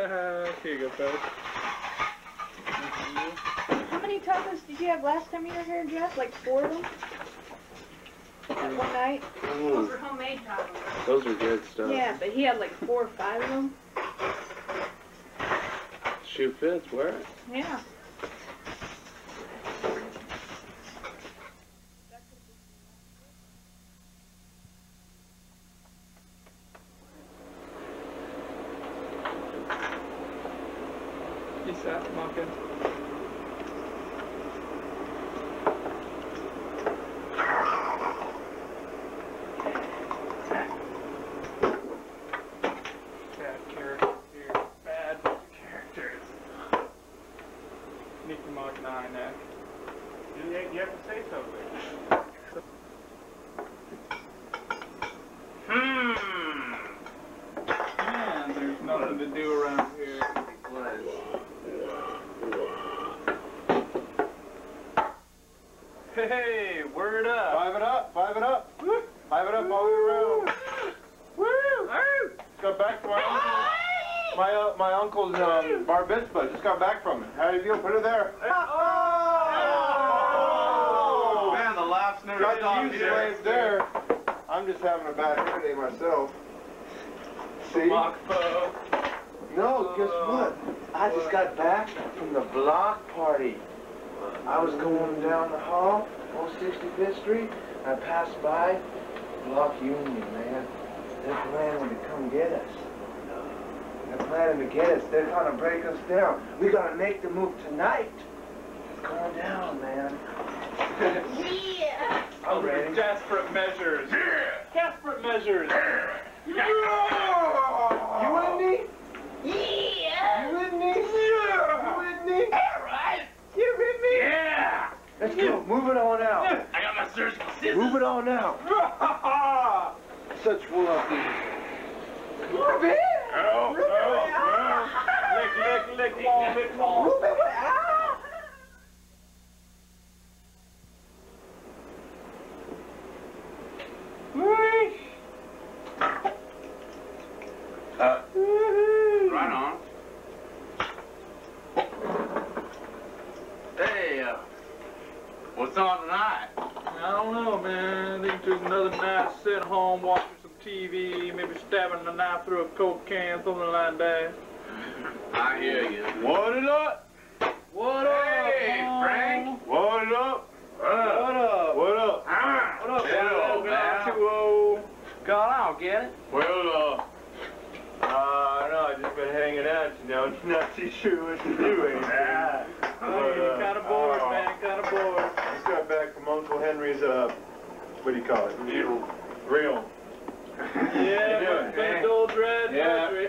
Here you go, folks. How many tacos did you have last time you were here, Jeff? Like four of them? That one night? Those Mm, are homemade tacos. those are good stuff. Yeah, but he had like four or five of them. Shoe fits, wear it. Yeah. Peace out, Monken. Bad characters here. Bad characters. Nicky Mark 9 neck. You, you have to say something. Hmm. Man, there's nothing to do around here. Hey, word up. Five it up, five it up. Five it up all the way around. Woo! Just got back from my uncle, my, uh, my uncle's um, bar mitzvah. Just got back from it. How do you feel? Put it there. Oh! Man, the laughs never Got stop the here. waves there. I'm just having a bad hair day myself. See? Machpo. No, guess what? I just got back from the block party. I was going down the hall on 65th Street. I passed by Block Union, man. They're planning to come get us. They're planning to get us. They're trying to break us down. We gotta make the move tonight. It's going down, man. Yeah. I'm ready. Desperate measures. Yeah. Desperate measures. Yeah. You with me? Yeah. You with me? Yeah. You with me? Alright. You with me? Yeah. Let's go. Move it on out. I got my surgical scissors. Move it on out. Such will up Oh, oh, oh. Lick, lick, lick, ball, lick, ball. Uh, right on. Hey, uh, what's on tonight? I don't know, man. I think just another night sit home watching some TV, maybe stabbing a knife through a coke can, something like that. I hear you. What it up? What up? Hey, Mom? Frank. What it up? What up? What up? Ah, What up, Hello, man? man. Two oh. God, I don't get it. Well, uh, uh, no, I've just been hanging out, you know, not too sure what to do anymore. Oh, kind of bored, uh, man. Kind of bored. Just got back from Uncle Henry's, uh, what do you call it? Funeral. Real. Yeah, You but doing? been old dread. Yeah. country.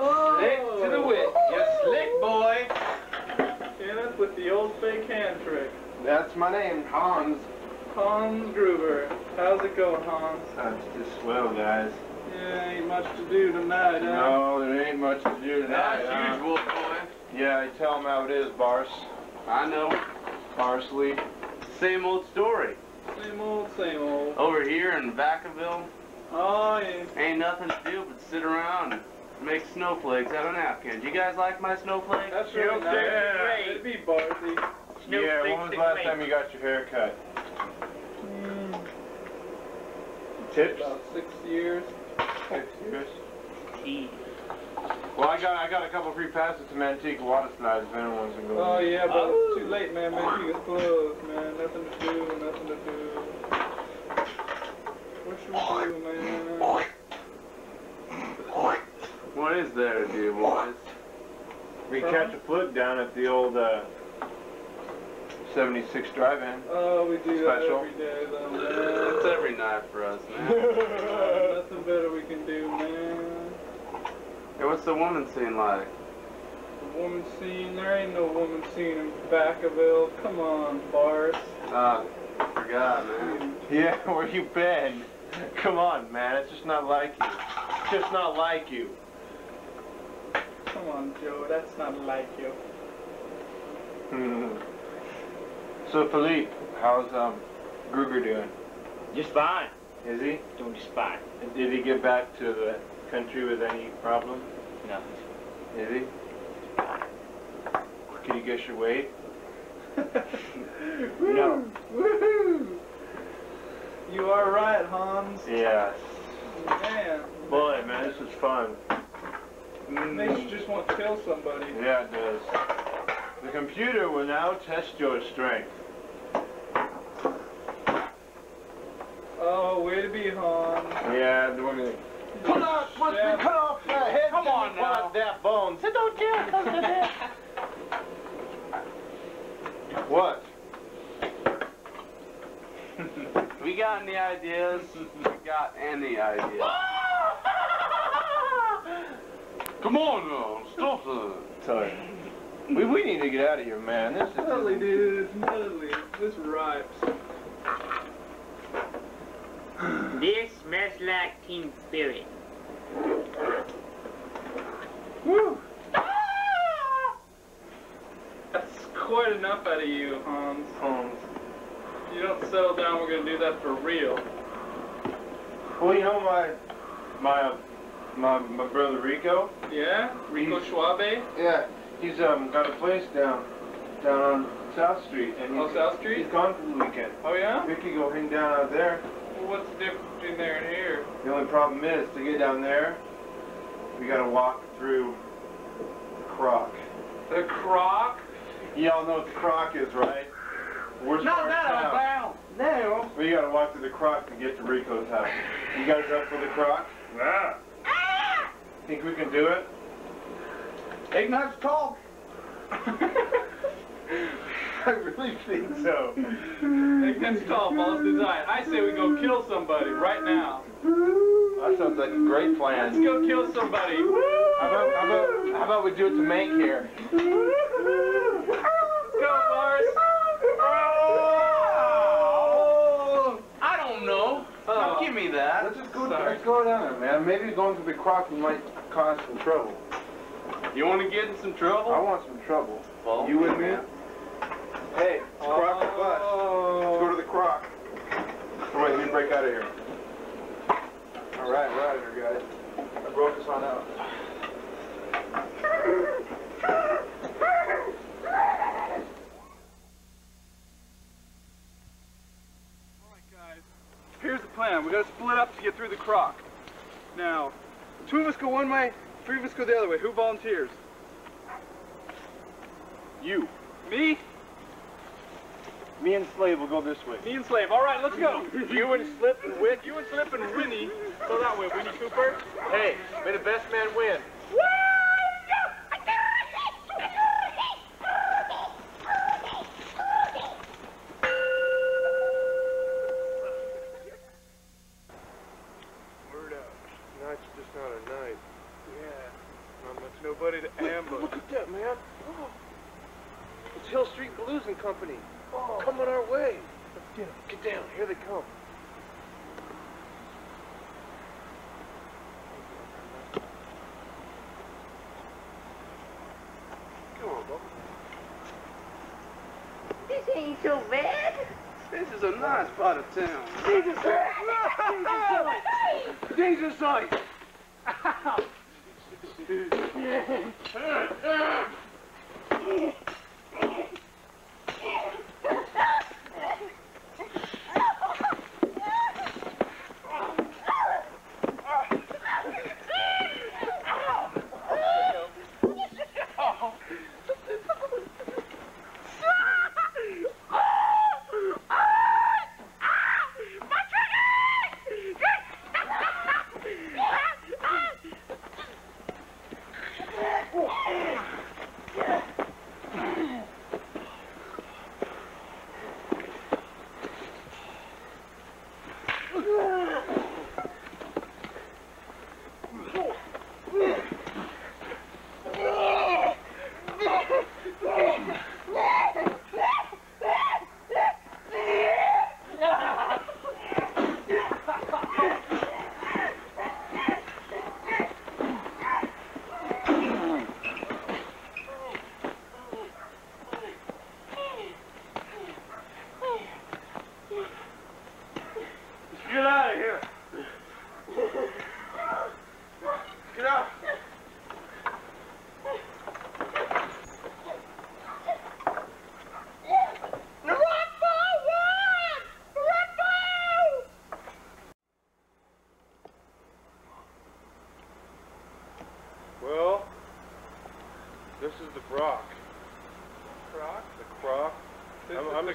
Oh. Slick to the wit. You slick boy. Yeah, that's with the old fake hand trick. That's my name, Hans. Hans Gruber. How's it going, Hans? That's just swell, guys. Yeah, ain't much to do tonight, huh? No, there ain't much to do tonight. That's huh? usual, boy. Yeah, I tell 'em how it is, Bars. I know. Parsley. Same old story. Same old, same old. Over here in Vacaville, Oh, yeah. ain't nothing to do but sit around and make snowflakes out of napkins. You guys like my snowflakes? That's really nice. Yeah. It'd be Barthy. yeah, when was the last time you got your hair cut? Mm, Tips? about six years. Six years. Well, I got I got a couple free passes to Manteca water slides if anyone wants to go. Oh, yeah, but it's too late, man. Man, you closed, man. Nothing to do, nothing to do. What should we do, man? What is there to do, boys? We catch a float down at the old uh, 76 drive-in. Oh, we do that Special. every day, though, It's every night for us, man. Nothing better we can do, man. Hey, what's the woman scene like? The woman scene, there ain't no woman scene in Vacaville. Come on, Bars. Bart. Uh, forgot, man. Yeah, where you been? Come on, man. It's just not like you. It's just not like you. Come on, Joe. That's not like you. Hmm. So, Philippe, how's um Gruger doing? Just fine. Is he? Doing just fine. Did he get back to the country with any problem? No. Maybe? Can you guess your weight? No. Woohoo! You are right, Hans. Yeah. Man, Boy, man, this is fun. makes you just want to kill somebody. Yeah, it does. The computer will now test your strength. Oh, way to be, Hans. Yeah, we're gonna. Cut off, what's Yeah. cut off the head. Come on Pull out now. that bones. It don't care. it doesn't. What? We got any ideas? We got any ideas? Come on now, stop it. Sorry. We, we need to get out of here, man. This is. Nutley, dude. Nutley. This ripes. This smells like Team Spirit. Woo! That's quite enough out of you, Hans. Um, If you don't settle down, we're gonna do that for real. well, you know my, my, my, my brother Rico. Yeah? Rico He's- Schwabe? Yeah, he's um got a place down, down on South Street, and he's, On South Street? he's gone for the weekend. Oh, yeah? We could go hang down out there. Well, what's the difference between there and here? The only problem is to get down there, we gotta walk through the Croc. The croc? Y'all know what the Croc is, right? Worst part of town. about now. We gotta walk through the Croc to get to Rico's house. You guys up for the Croc? Yeah. Think we can do it? Ignat's talk. I really think so. Against tall, false design. I say we go kill somebody right now. That sounds like a great plan. Let's go kill somebody. How about, how about, how about we do it to Mank here? Go, Mars. Oh. I don't know. Oh. Give me that. Let's just go, Sorry. let's go down there, man. Maybe going through the Croc might cause some trouble. You want to get in some trouble? I want some trouble. Well, You with me? Hey, it's Croc or bust. Let's go to the Croc. Oh, wait, let me break out of here. All right, we're out of here, guys. I broke this on out. Alright guys, here's the plan. We gotta split up to get through the croc. Now, two of us go one way, three of us go the other way. Who volunteers? You. Me? Me and Slave will go this way. Me and Slave. Alright, let's go. You and Slip and Wick. You and Slip and Winnie. Go that way, Winnie Cooper. Hey, may the best man win. Word out. Tonight's just not a night. Yeah. Not much nobody ambush. Look at that, man. It's Hill Street Blues and Company. Oh. Coming our way. Get, get down. Here they come. Come on, Bubba. This ain't so bad. This is a nice part of town. Danger sight! Get out Yeah.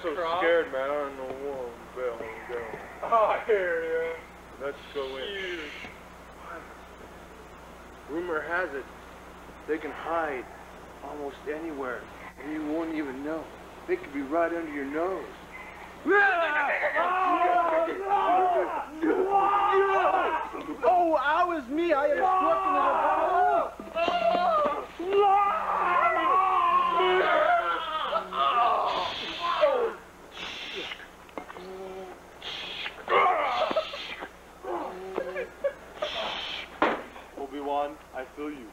So croc? scared, man. I don't know where I'm going. going. Oh, here hear ya. Let's go in. Huge. Rumor has it they can hide almost anywhere, and you won't even know. They could be right under your nose. Oh, I was me. I had struck in the Obi-Wan, I feel you.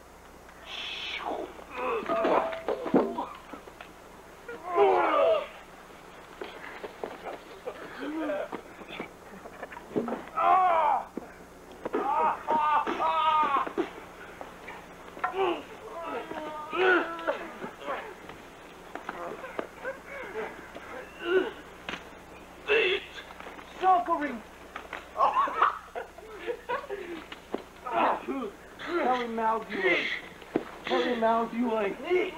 Like. Neat.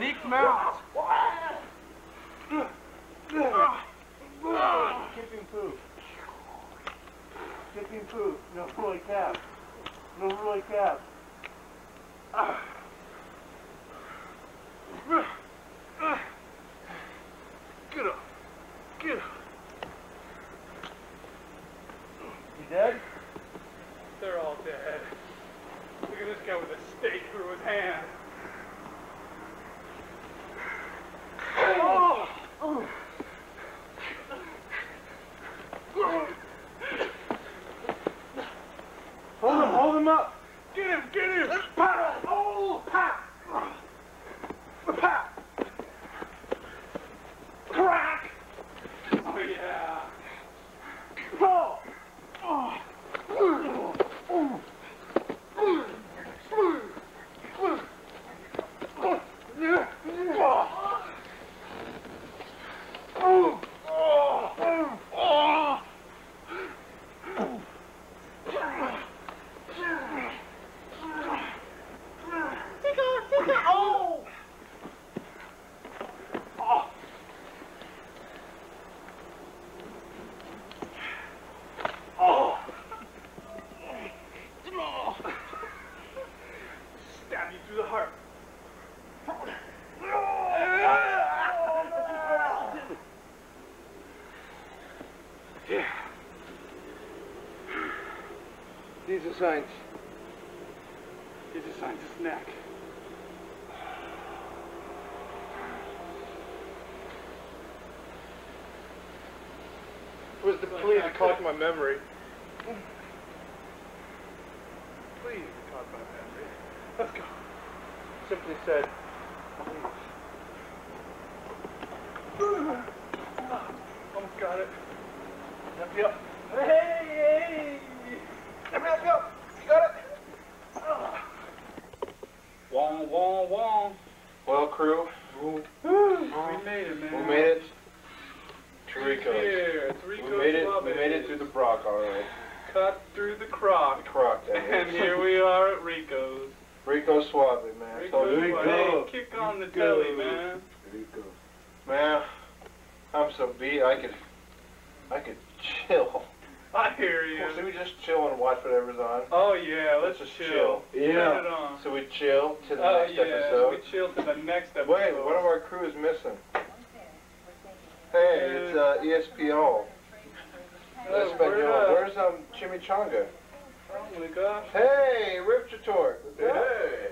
Neat mouth. Skipping poop. Skipping poop. No Roy Cap. No Roy Cap. Get up. Get up. You dead? They're all dead. Look at this guy with a stake through his hand. Oh! Hold him, hold him up. Get him! Get him! Pa! Oh! Pa! Pa! Crack! Oh yeah! Oh! Oh! Stab you through the heart. Yeah. These are signs. He just signs his neck. was the plea that caught my memory. Please caught my memory. Let's go. Simply said, oh, Almost got it. Yep, yep. Hey, hey! Yep, yep, yep. You got it. Wong, wong, wong. well, crew, we made it, man. we made it to He's Rico's. here. We made it. Love We made it through the Brock, all right. Cut through the croc. Croc, that And is. here we are at Rico's. Rico Suave, man. Rico's. So Hey, kick on the telly, man. Rico. Man, I'm so beat. I could, I could chill. I hear you. So you. we just chill and watch whatever's on. Oh yeah, let's Let's just chill. chill. Turn it on. So we chill to the Oh next yeah, episode. we chill to the next episode. Wait, one of our crew is missing. Hey, it's uh, ESPO. Espanol. word. Where's um Chimichanga? Oh my gosh. Hey, Rip. Hey.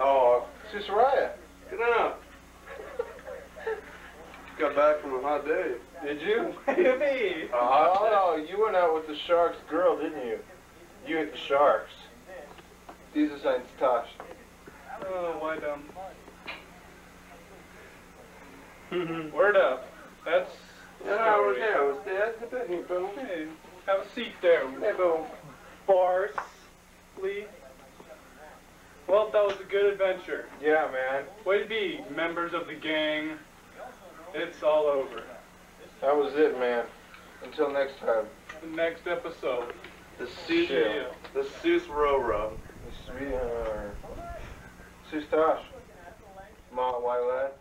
Oh, Ciceraya. Get up. Got back from a hot day. Did you? Maybe. Oh, no, you went out with the Sharks girl, didn't you? You hit the Sharks. These Diese sind Tosh. Oh, why dumb? Word up. That's. the Yeah, I was story. there. I was there. Get that here, Bill. Hey, have a seat there. Hey, Bill. Barsley. Well, that was a good adventure. Yeah, man. Way to be, members of the gang. It's all over. That was it, man. Until next time. The next episode. The. Seuss, the Seuss Row Row. Sweet, uh, Sustache. Ma, why lad?